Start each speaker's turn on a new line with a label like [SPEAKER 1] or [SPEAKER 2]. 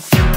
[SPEAKER 1] Bye.